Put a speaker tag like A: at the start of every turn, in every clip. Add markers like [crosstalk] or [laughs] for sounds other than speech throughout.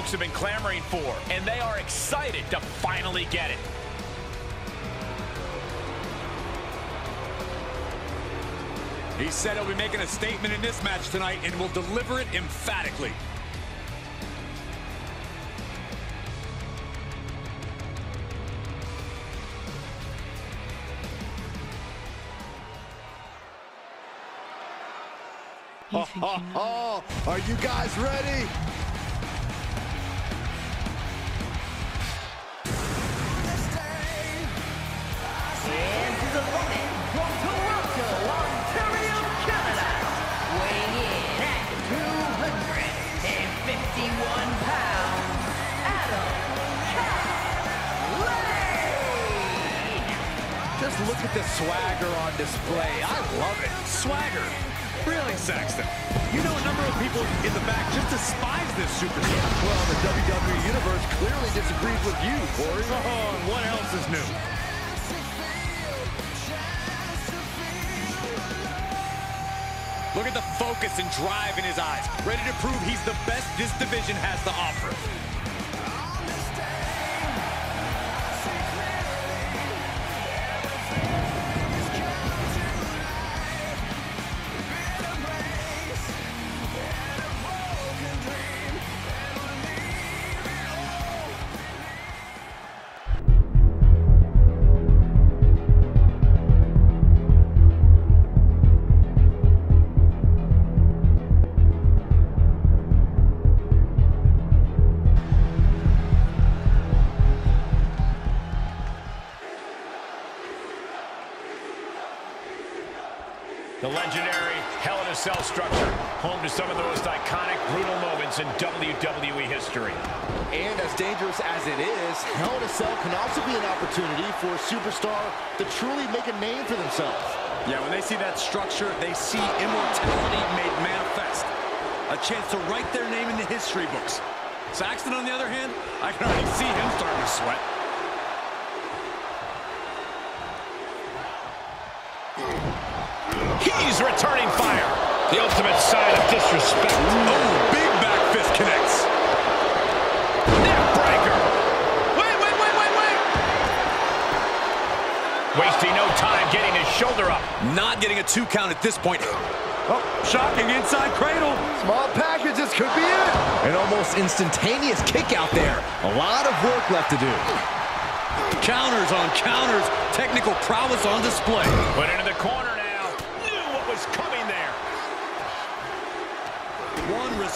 A: folks have been clamoring for, and they are excited to finally get it.
B: He said he'll be making a statement in this match tonight and will deliver it emphatically.
C: Oh, oh, oh, are you guys ready? Look at the swagger on display. I love it.
B: Swagger. Really, Saxton? You know a number of people in the back just despise this superstar.
C: Well, the WWE Universe clearly disagrees with you, Corey.
B: Oh, and what else is new? Look at the focus and drive in his eyes. Ready to prove he's the best this division has to offer.
A: Legendary Hell in a Cell structure, home to some of the most iconic, brutal moments in WWE history.
C: And as dangerous as it is, Hell in a Cell can also be an opportunity for a superstar to truly make a name for themselves.
B: Yeah, when they see that structure, they see immortality made manifest. A chance to write their name in the history books. Saxton, on the other hand, I can already see him starting to sweat.
A: He's returning fire. The ultimate sign of disrespect.
B: Oh, big back fist connects.
A: Neck breaker.
B: Wait, wait, wait, wait, wait.
A: Wasting no time getting his shoulder up.
B: Not getting a two count at this point. Oh, shocking inside cradle.
C: Small packages could be it. An almost instantaneous kick out there. A lot of work left to do.
B: Counters on counters. Technical prowess on display.
A: Put into the corner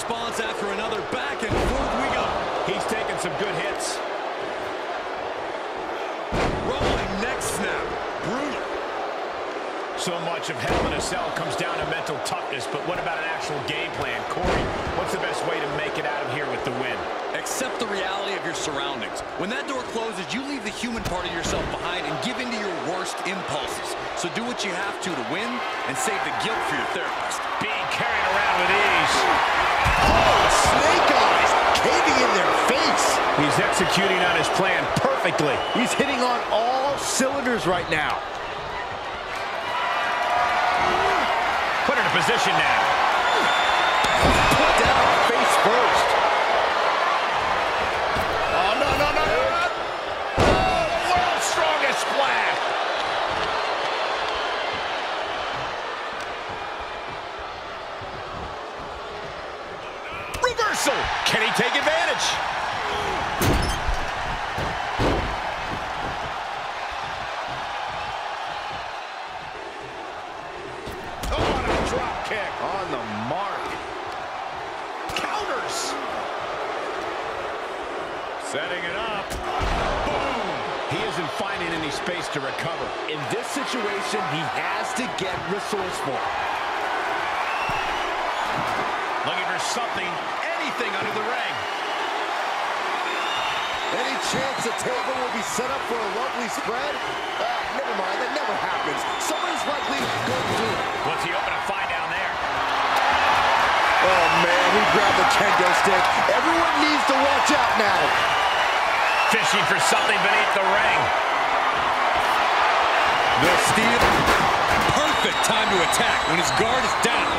B: response after another. Back and forth we go.
A: He's taking some good hits.
B: Rolling neck snap. Brutal.
A: So much of Hell in a Cell comes down to mental toughness, but what about an actual game plan? Corey, what's the best way to make it out of here with the win?
B: Accept the reality of your surroundings. When that door closes, you leave the human part of yourself behind and give in to your worst impulses. So do what you have to to win and save the guilt for your therapist.
A: Being carried around with ease.
C: Oh, snake eyes caving in their face.
A: He's executing on his plan perfectly.
C: He's hitting on all cylinders right now.
A: Put in a position now.
C: Put down face first. Oh, no, no, no, no, no.
A: Oh, world's strongest splash. Reversal. Can he take advantage? Oh, and a drop kick.
C: On the mark.
A: Counters. Setting it up. Boom. He isn't finding any space to recover.
C: In this situation, he has to get resourceful.
A: Looking for something, anything under the ring.
C: Any chance the table will be set up for a lovely spread? Uh, never mind, that never happens. Somebody's likely going to do it.
A: What's he open to find down there?
C: Oh, man, he grabbed the kendo stick. Everyone needs to watch out now.
A: Fishing for something beneath the ring.
B: The steel. Perfect time to attack when his guard is down.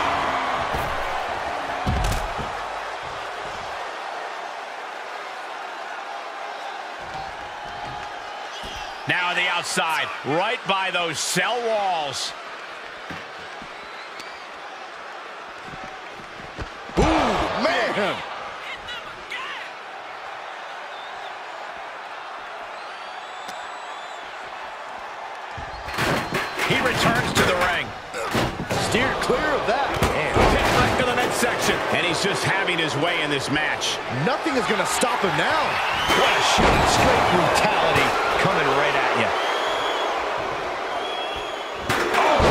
A: Now on the outside, right by those cell walls.
C: Ooh, man.
A: Way in this match.
C: nothing is going to stop him now.
A: What a shot. Straight brutality coming right at you. Oh!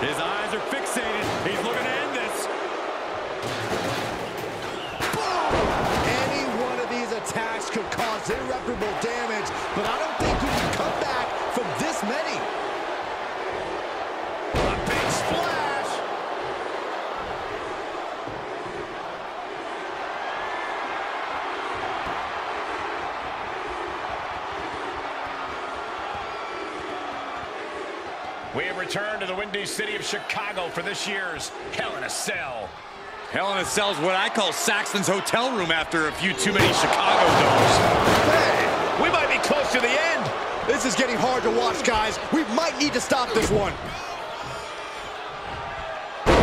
B: His eyes are fixated. He's looking to end this.
C: Any one of these attacks could cause irreparable damage, but I don't think you can come back from this many. A big splash.
A: We have returned to the windy city of Chicago for this year's Hell in a Cell.
B: Hell in a Cell's what I call Saxton's hotel room after a few too many Chicago doors.
C: Hey, we might be close to the end. This is getting hard to watch, guys. We might need to stop this one.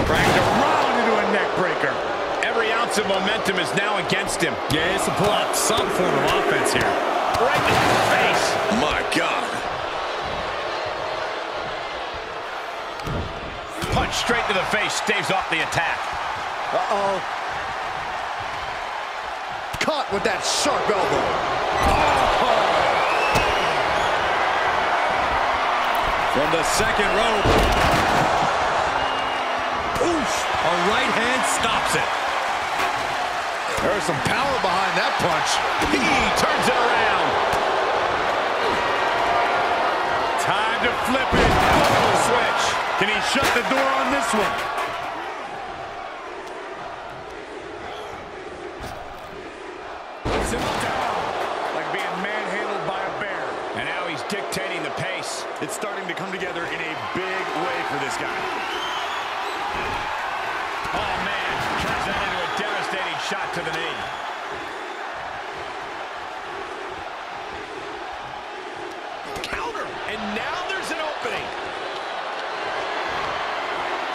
B: Cranked around into a neck breaker.
A: Every ounce of momentum is now against him.
B: Yeah, he has to pull out some form of offense here.
A: Right in the face.
B: My God.
A: Punch straight to the face staves off the attack.
C: Uh-oh. Caught with that sharp elbow.
B: Oh, From the second rope. Oof. A right hand stops it.
C: There's some power behind that punch.
A: He turns it around.
B: Time to flip it.
A: Double switch.
B: Can he shut the door on this one?
A: Like being manhandled by a bear. And now he's dictating the pace.
B: It's starting to come together in a big way for this guy.
A: Oh, man. Turns that into a devastating shot to the knee. Counter. And now there's an opening.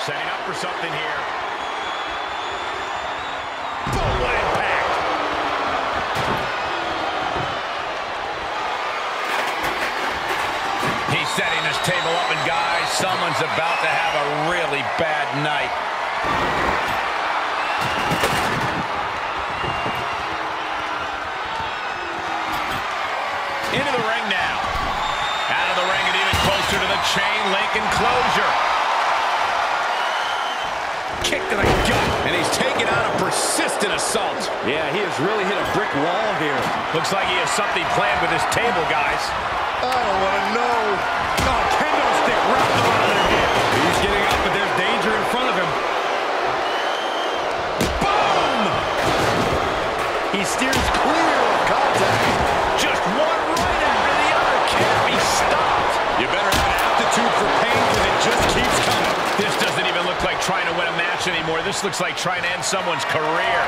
A: Setting up for something here. Boom, what impact. He's setting this table up, and guys, someone's about to have a really bad night. Into the ring now. Out of the ring and even closer to the chain link enclosure. Persistent assault.
C: Yeah, he has really hit a brick wall here.
A: Looks like he has something planned with his table, guys.
C: I don't want to know.
B: Oh, kendo oh, stick wrapped around their hip. He's getting up, but there's danger in front of him.
A: Boom!
C: He steers clear
A: to win a match anymore. This looks like trying to end someone's career.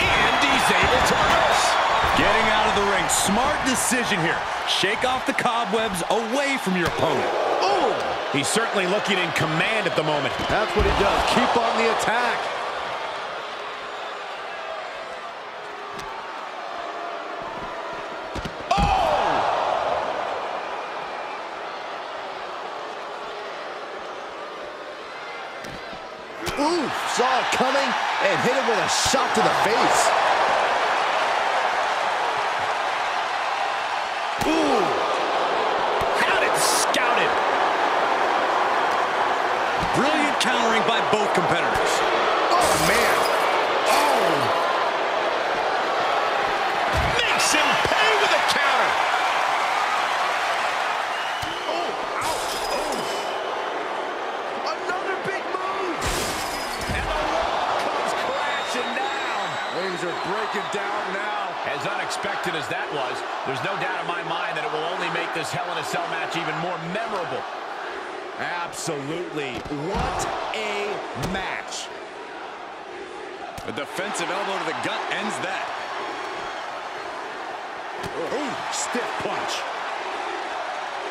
A: And he's able to reverse.
B: Getting out of the ring. Smart decision here. Shake off the cobwebs away from your opponent.
A: Ooh! He's certainly looking in command at the moment.
C: That's what he does. Keep on the attack. Ooh, saw it coming and hit him with a shot to the face.
D: countering by both competitors.
C: Oh, man. Oh.
A: Makes him pay with a counter.
C: Oh, ouch. Oh. Another big move.
A: And the wall comes crashing down.
C: Things are breaking down now.
A: As unexpected as that was, there's no doubt in my mind that it will only make this Hell in a Cell match even more memorable.
C: Absolutely. What a match.
D: A defensive elbow to the gut ends that.
C: Ooh, stiff punch.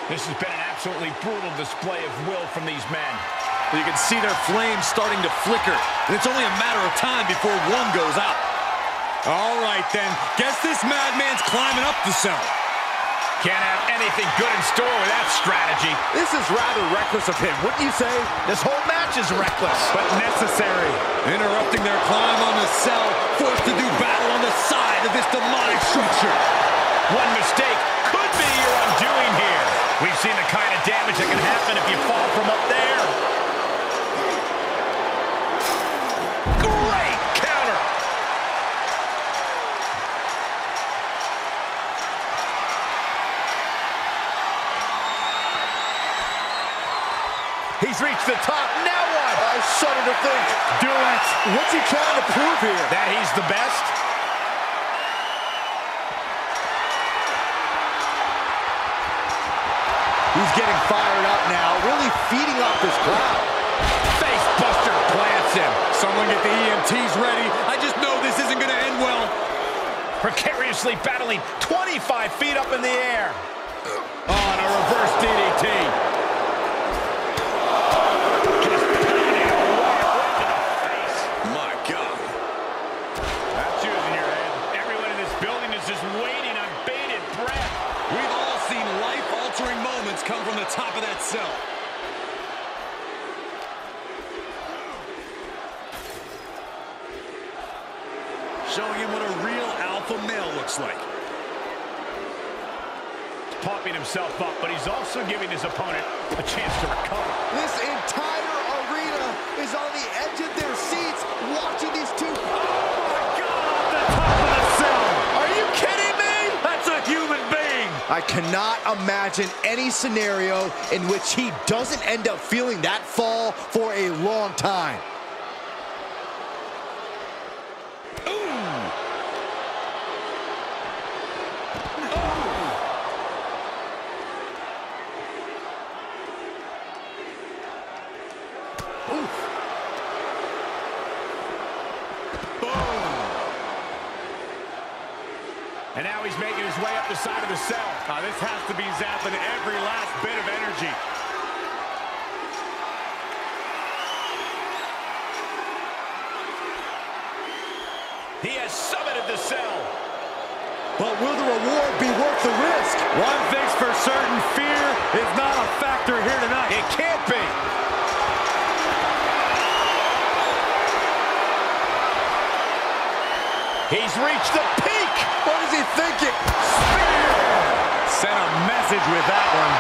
A: This has been an absolutely brutal display of will from these men.
D: You can see their flames starting to flicker, and it's only a matter of time before one goes out. All right, then. Guess this madman's climbing up the cell.
A: Can't have anything good in store with that strategy.
C: This is rather reckless of him, wouldn't you say? This whole match is reckless.
A: But necessary.
D: Interrupting their climb on the cell, forced to do battle on the side of this demonic structure.
A: One mistake could be your undoing here. We've seen the kind of damage that can happen if you fall from up there. Great counter. He's reached the top. Now what?
C: I shudder to think.
A: Do it.
C: What's he trying to prove here?
A: That he's the best?
C: He's getting fired up now, really feeding off this crowd.
A: Face buster plants him.
D: Someone get the EMTs ready. I just know this isn't going to end well.
A: Precariously battling 25 feet up in the air. Oh, On a reverse DDT. Also giving his opponent a chance to recover.
C: This entire arena is on the edge of their seats watching these two. Oh my God!
A: The top of the cell.
C: Are you kidding me?
A: That's a human being.
C: I cannot imagine any scenario in which he doesn't end up feeling that fall for a long time.
A: And now he's making his way up the side of the cell.
B: Uh, this has to be zapping every last bit of energy.
A: He has summited the cell.
C: But will the reward be worth the risk?
B: One thing's for certain, fear is not a factor here tonight.
A: It can't be. He's reached the
C: thinking?
B: Sent a message with that one.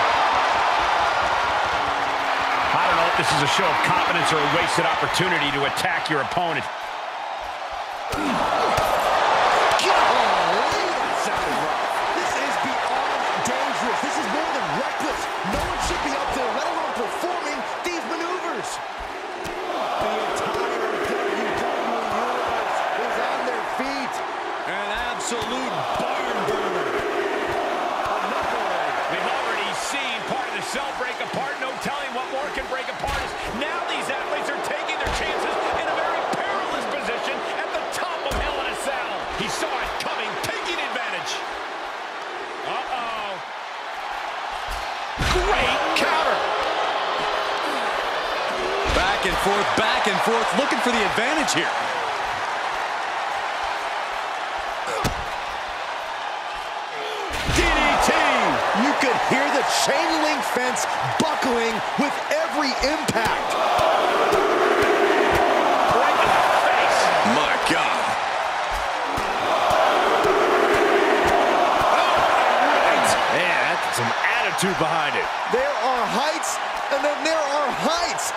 A: I don't know if this is a show of confidence or a wasted opportunity to attack your opponent.
D: And forth, back and forth, looking for the advantage here.
C: DDT! You could hear the chain link fence buckling with every impact.
A: Right in the face.
D: My God.
B: Oh, Man, some attitude behind it.
C: There are heights, and then there are heights.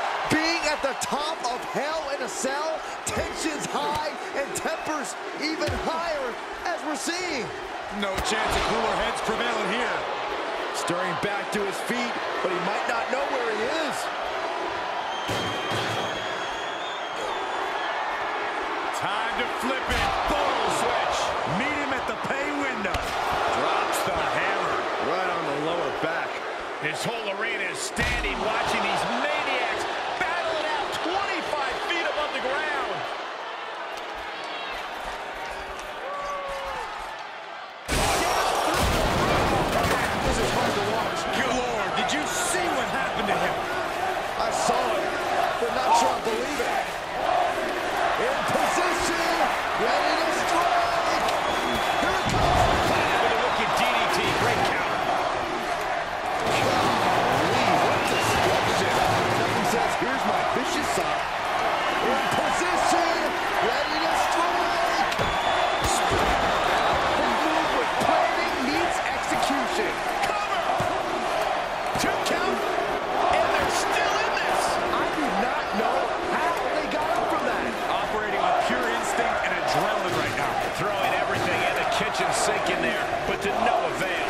C: Being at the top top of Hell in a Cell, tensions high and tempers even higher as we're seeing.
B: No chance of cooler heads prevailing here.
C: Stirring back to his feet, but he might not know where he is.
B: Time to flip it. Boom. Switch. Meet him at the pay window. Drops the hammer.
C: Right on the lower back.
A: This whole arena is standing watching these maniacs battle it out 25 feet above the ground.
C: This is hard to watch.
B: Good Lord, did you see what happened to him?
C: I saw it, but not sure I believe it. In position, ready to strike. Here it comes.
A: With a look at DDT, great counter.
C: Golly, what destruction. Nothing says, here's my vicious side. In position, ready to strike. The move with planning meets execution.
A: Cover! Two count, and they're still in this.
C: I do not know how they got up from that.
B: Operating on pure instinct and adrenaline right now.
A: Throwing everything in the kitchen sink in there, but to no avail.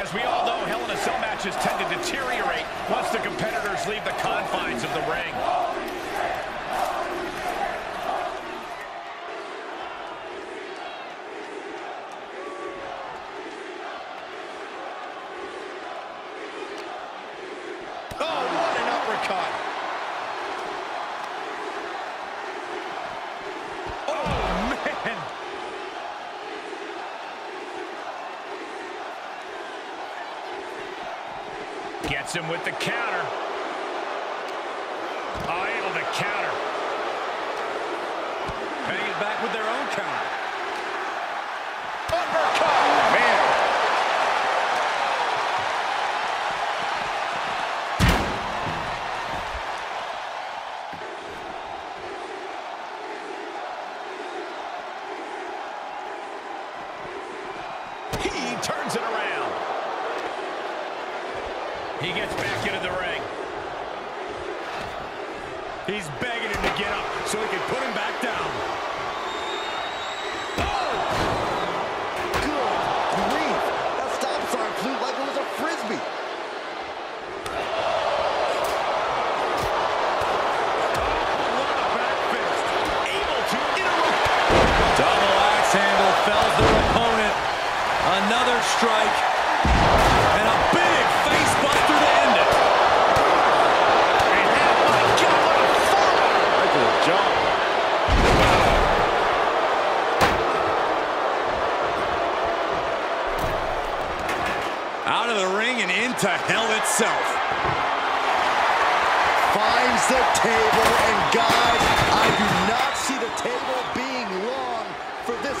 A: As we all know, Hell in a Cell matches tend to deteriorate once the competitors leave the confines of the ring. Oh, what an uppercut!
B: Oh, man.
A: Gets him with the counter. Able to counter.
B: Paying it back with their own counter.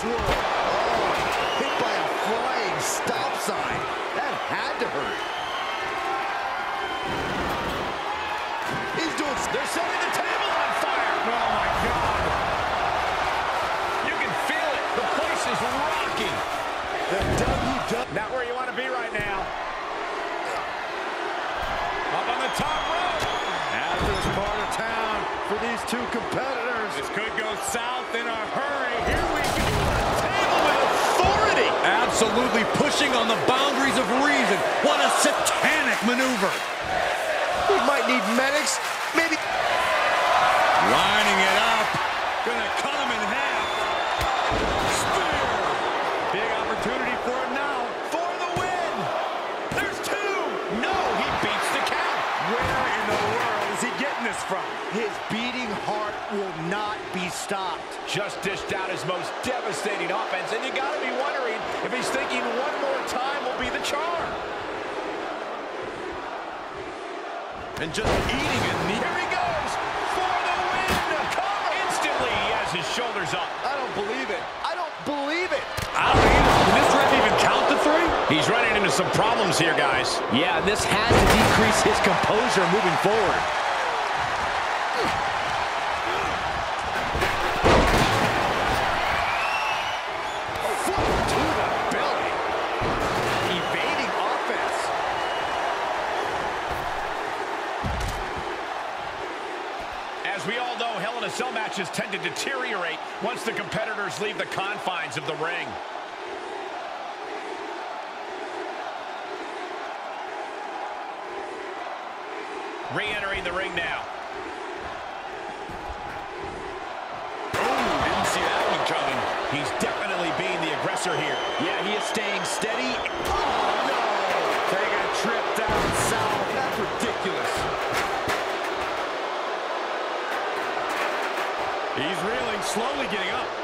C: For. Oh, hit by a flying stop sign. That had to hurt. He's doing...
A: They're setting the table on fire. Oh, my God. You can feel it. The place is rocking.
C: The WWE...
A: Not where you want to be right now. Up on the top rope.
C: Hazardous part of town for these two competitors.
B: This could go south in a hurry.
D: Absolutely pushing on the boundaries of reason. What a satanic maneuver.
C: We might need medics.
A: Just dished out his most devastating offense, and you got to be wondering if he's thinking one more time will be the charm.
D: And just eating a knee.
A: Here he goes for the win. Cover. Instantly, he has his shoulders up.
C: I don't believe it. I don't believe it.
D: I don't either. Can this ref even count the three?
A: He's running into some problems here, guys.
E: Yeah, this has to decrease his composure moving forward.
A: Matches tend to deteriorate once the competitors leave the confines of the ring. Re-entering the ring now.
B: Oh, didn't see that one coming.
A: He's definitely being the aggressor here.
E: Yeah, he is staying steady.
B: Oh, no! Taking a trip down south. That's ridiculous. He's reeling, slowly getting up.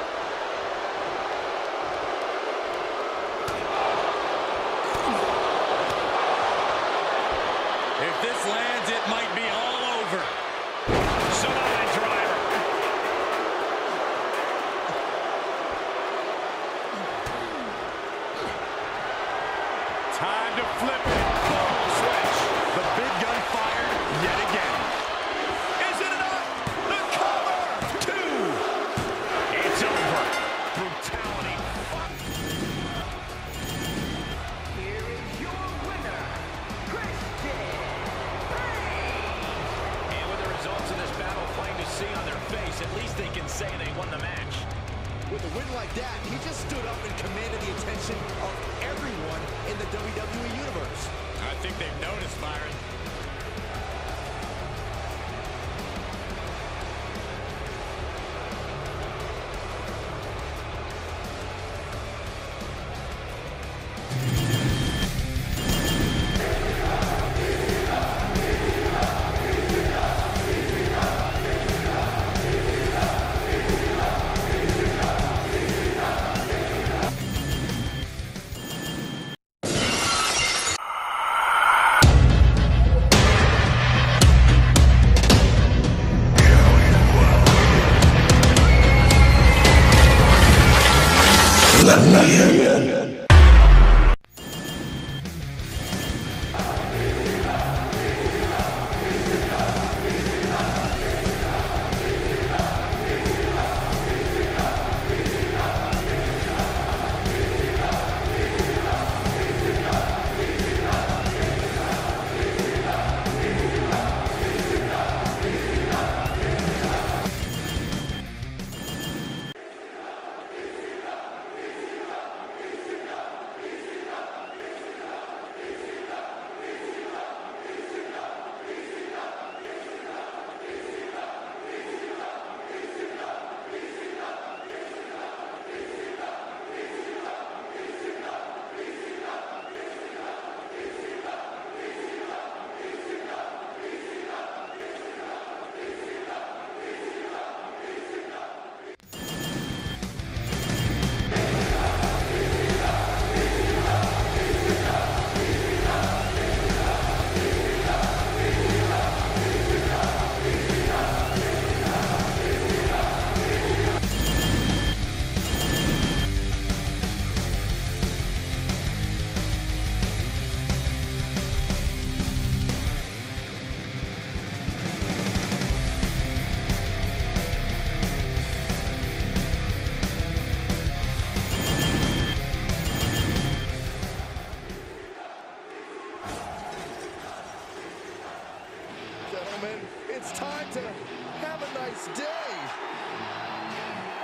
C: Gentlemen, it's time to have a nice day.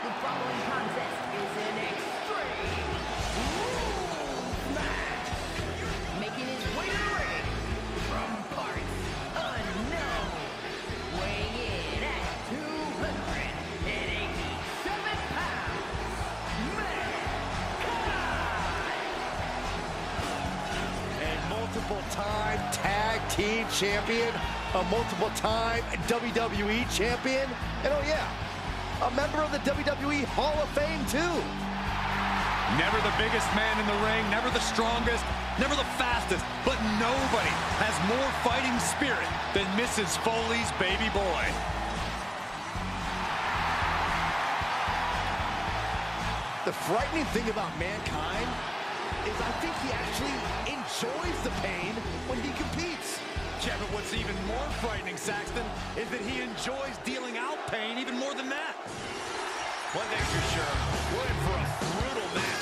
F: The following contest is an extreme rules match. Making his way to the ring from parts unknown. Weighing in at 287 pounds. Mankind.
C: A multiple time tag team champion, a multiple time WWE champion, and oh yeah, a member of the WWE Hall of Fame too.
B: Never the biggest man in the ring, never the strongest, never the fastest, but nobody has more fighting spirit than Mrs. Foley's baby boy.
C: The frightening thing about Mankind is I think he actually enjoys the pain when he competes.
B: But what's even more frightening, Saxton, is that he enjoys dealing out pain even more than that.
A: One thing's for sure, we're in for a brutal match,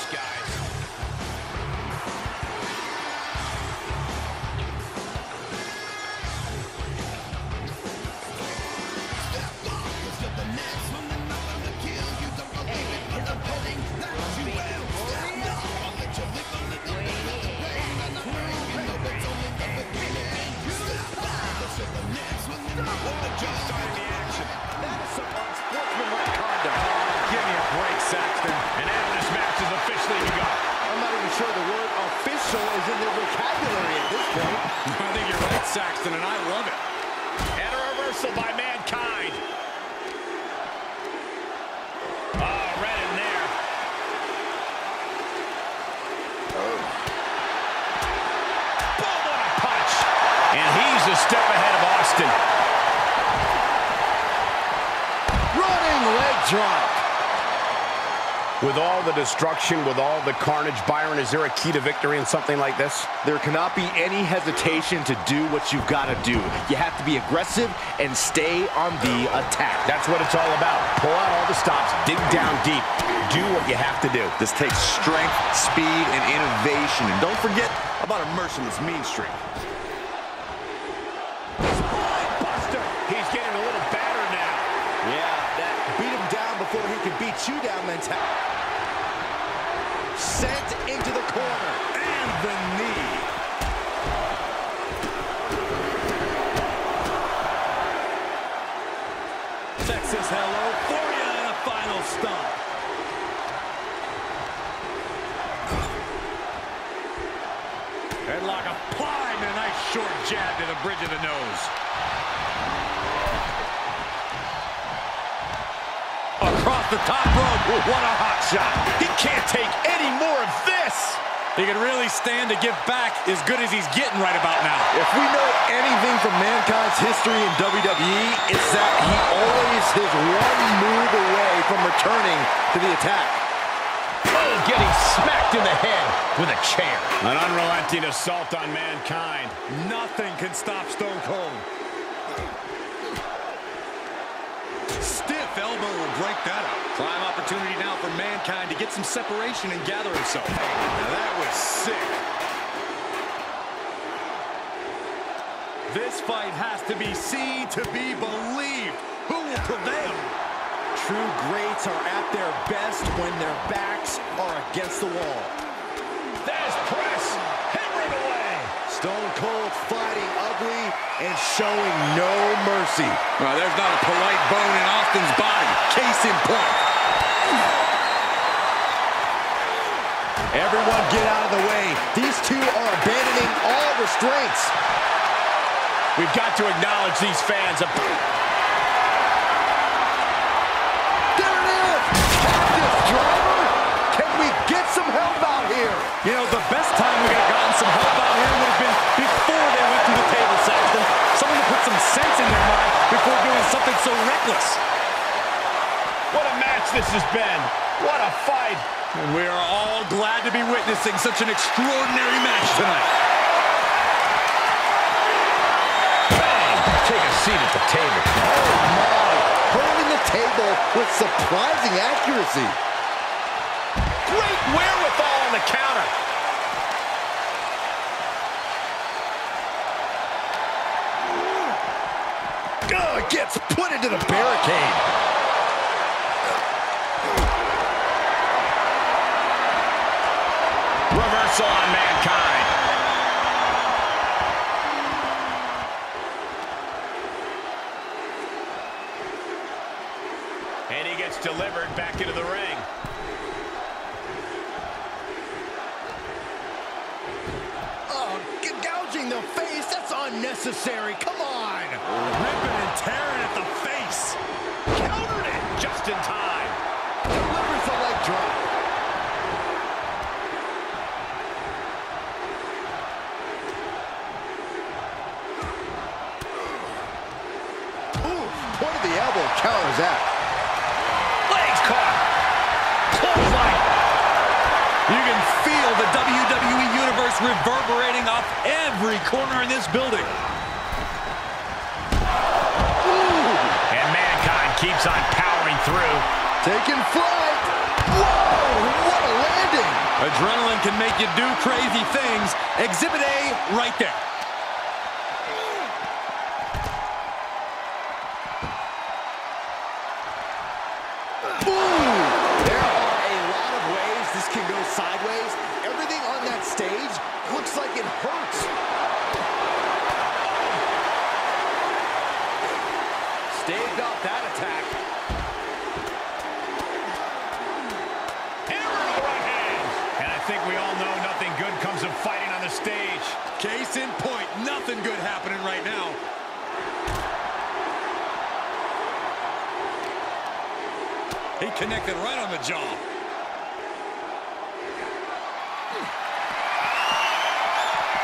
G: destruction, with all the carnage, Byron, is there a key to victory in something like this?
E: There cannot be any hesitation to do what you've got to do. You have to be aggressive and stay on the attack.
G: That's what it's all about. Pull out all the stops, dig down deep, do what you have to do.
H: This takes strength, speed, and innovation. And don't forget about a merciless mean streak.
A: Buster. He's getting a little battered now.
C: Yeah, that beat him down before he could beat you down mentality. The
A: He
B: can really stand to give back as good as he's getting right about now.
H: If we know anything from Mankind's history in WWE, it's that he always is one move away from returning to the attack.
A: Oh, getting smacked in the head with a chair. An unrelenting assault on Mankind.
B: Nothing can stop Stone Cold. Stiff elbow will break that up.
D: Prime opportunity now Mankind to get some separation and gather himself.
B: Now that was sick. This fight has to be seen to be believed. Who will prevail?
C: True greats are at their best when their backs are against the wall.
A: Thesz press. Hammering away.
C: Stone Cold fighting ugly and showing no mercy.
B: Well, there's not a polite bone in Austin's body. Case in point.
C: Everyone get out of the way. These two are abandoning all restraints.
A: We've got to acknowledge these fans.
C: There it is! Cactus driver! Can we get some help out here?
B: You know, the best time we could have gotten some help out here would have been before they went to the table, Saxton. Someone to put some sense in their mind before doing something so reckless.
A: What a match this has been. What a fight.
B: And we are all glad to be witnessing such an extraordinary match tonight.
A: Bang. Take a seat at the table. Oh, my.
C: Holding the table with surprising accuracy.
A: Great wherewithal on the counter. Delivered back into the ring.
C: Oh, gouging the face, that's unnecessary. Come on.
B: Ripping and tearing at the face.
A: Countered it just in time.
C: Delivers the leg drop. Ooh, point of the elbow counters that.
B: WWE Universe reverberating off every corner in this building.
A: And Mankind keeps on powering through.
C: Taking flight. Whoa, what a landing.
B: Adrenaline can make you do crazy things. Exhibit A right there.
C: There are a lot of ways this can go sideways. Everything on that stage looks like it hurts.
H: staved off that attack.
A: Hammer to the right hand. And I think we all know nothing good comes of fighting on the stage.
B: Case in point, nothing good happening right now. He connected right on the jaw.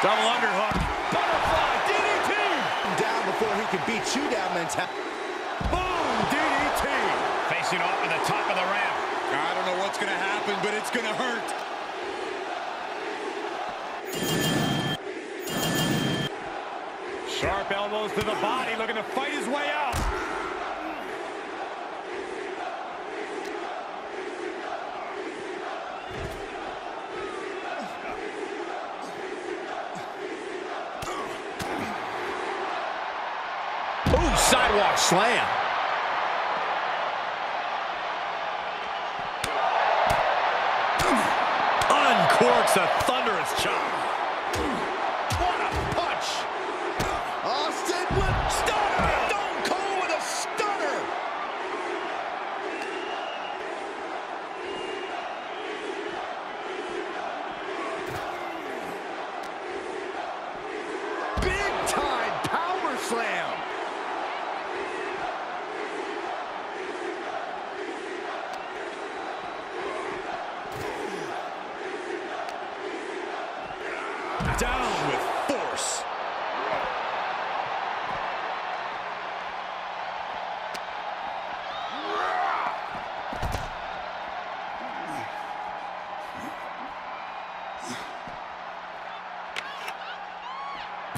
A: Double underhook. Butterfly DDT.
C: Down before he can beat you down mentality.
A: Boom, DDT. Facing off at the top of the ramp.
B: I don't know what's going to happen, but it's going to hurt.
A: Elbows to the body, looking to fight his way out. Ooh, sidewalk slam.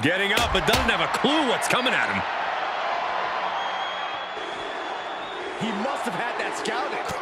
A: Getting up, but doesn't have a clue what's coming at him.
C: He must have had that scouted.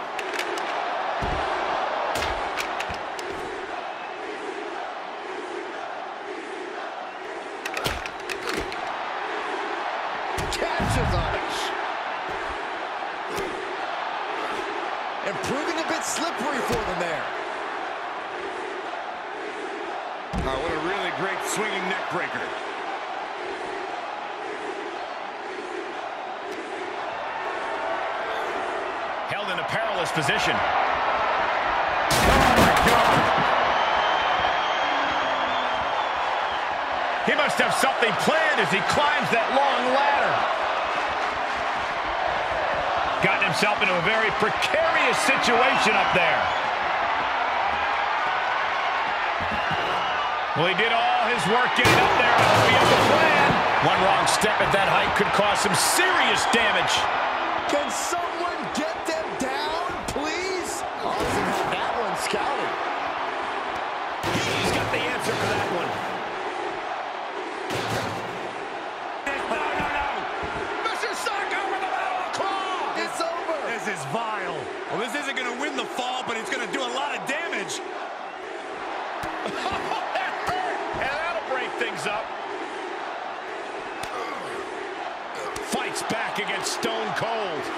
A: Up there. Well, he did all his work getting up there. He has a plan. One wrong step at that height could cause some serious damage.
C: Can someone
A: the
B: fall, but it's going to do a lot of damage. [laughs]
A: And that'll break things up. Fights back against Stone Cold.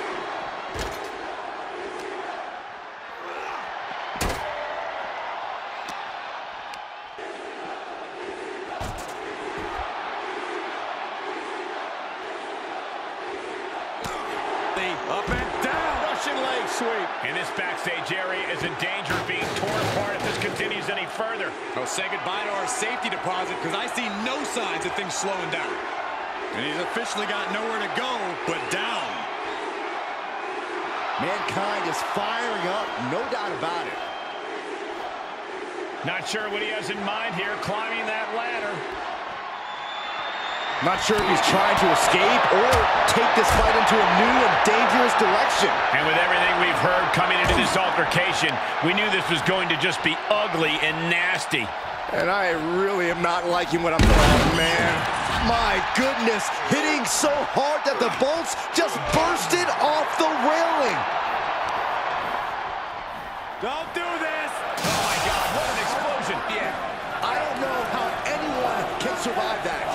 B: Slowing down. And he's officially got nowhere to go but down.
C: Mankind is firing up, no doubt about it.
A: Not sure what he has in mind here, climbing that ladder.
H: Not sure if he's trying to escape or take this fight into a new and dangerous direction.
A: And with everything we've heard coming into this altercation, we knew this was going to just be ugly and nasty.
H: And I really am not liking what I'm oh, man.
C: My goodness, hitting so hard that the bolts just bursted off the railing.
A: Don't do this! Oh my God, what an explosion!
C: Yeah, I don't know how anyone can survive that.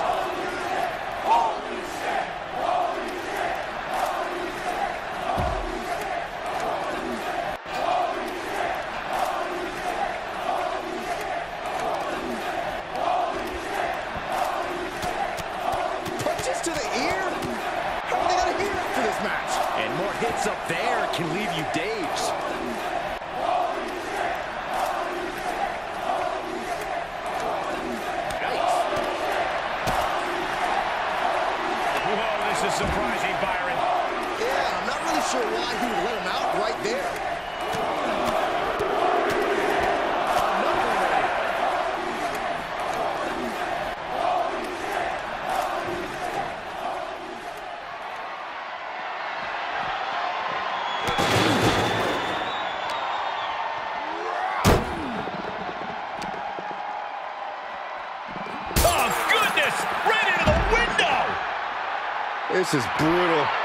C: Punches to the ear? How are they gonna hear after this match?
H: mix-up there can leave you dazed.
A: Whoa, this is surprising, Byron.
C: Yeah, I'm not really sure why he would let him out right there.
A: Oh, goodness! Right into the window!
H: This is brutal.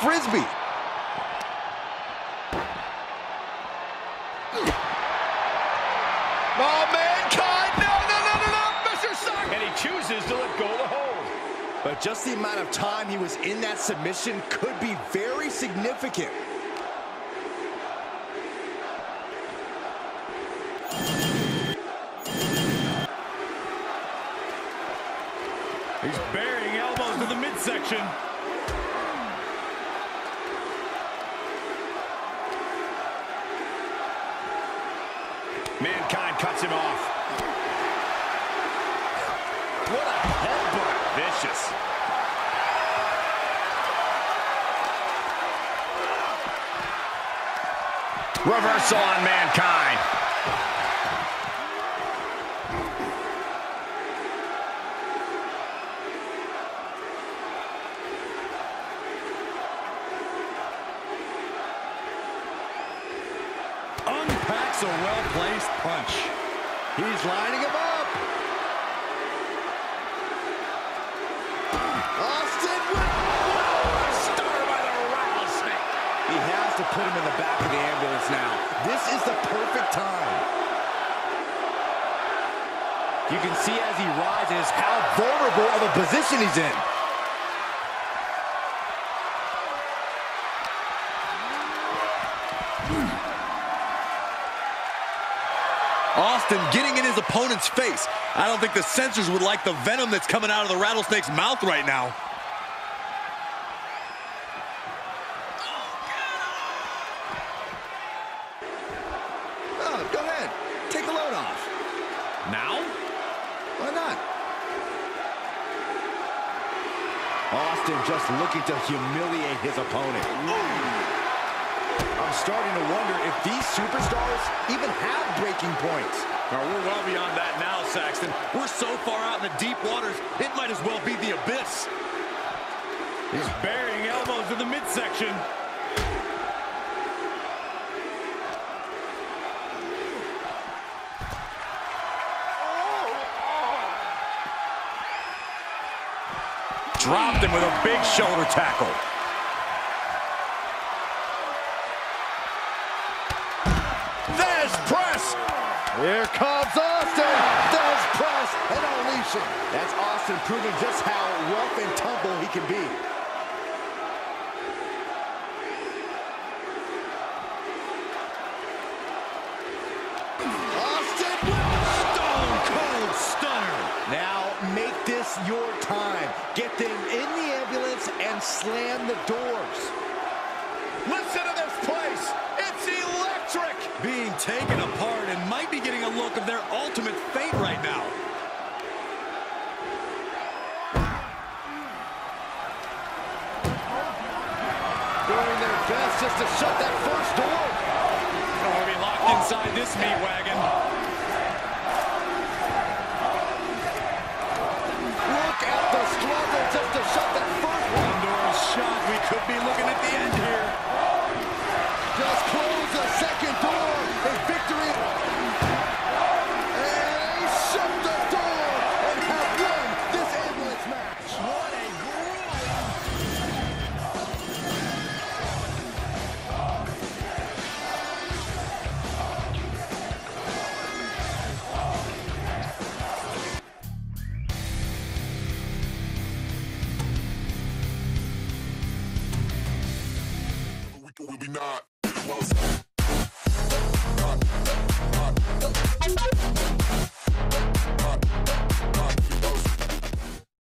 C: Frisbee.
A: Oh, mankind! No, no, no, no, no! Mr. Sock! And he chooses to let go of the hold.
C: But just the amount of time he was in that submission could be very significant.
B: He's burying elbows in the midsection.
A: Mankind cuts him off.
C: What a headbutt.
A: Vicious. Reversal on Mankind.
B: Unpacks a well-placed punch.
C: He's lining him up. Austin with
A: Started by the rattlesnake.
C: He has to put him in the back of the ambulance now. This is the perfect time. You can see as he rises how vulnerable of a position he's in.
D: Austin getting in his opponent's face. I don't think the censors would like the venom that's coming out of the rattlesnake's mouth right now.
C: Oh, go ahead. Take the load off.
B: Now?
C: Why not? Austin just looking to humiliate his opponent. I'm starting to wonder if these superstars even have breaking points.
B: Oh, we're well beyond that now, Saxton. We're so far out in the deep waters, it might as well be the abyss. He's burying elbows in the midsection.
A: Dropped him with a big shoulder tackle.
C: Here comes Austin. Thesz press and unleashing. That's Austin proving just how rough and tumble he can be. Austin with
B: Stone cold stunner.
C: Now make this your time. Get them in the ambulance and slam the doors.
A: Listen to this place. It's electric.
D: Being taken apart and might be getting a look of their ultimate fate right now.
C: Doing their best just to shut that first door.
B: Oh, we'll be locked inside
C: this meat wagon.
B: Look at the struggle just to shut that first one.
C: Pandora's shot. We could be looking at the end